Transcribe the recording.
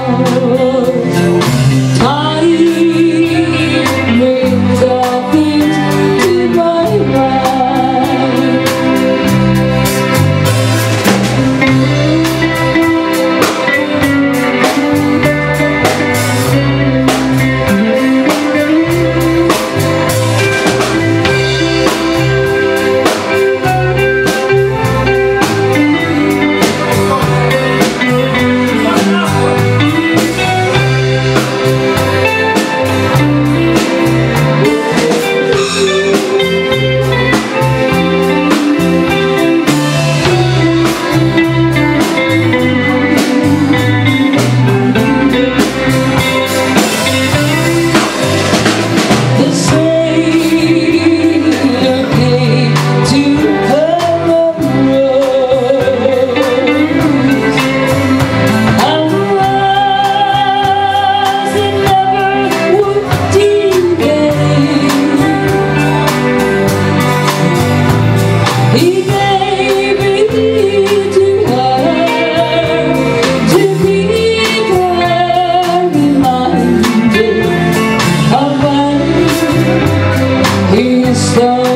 Oh, So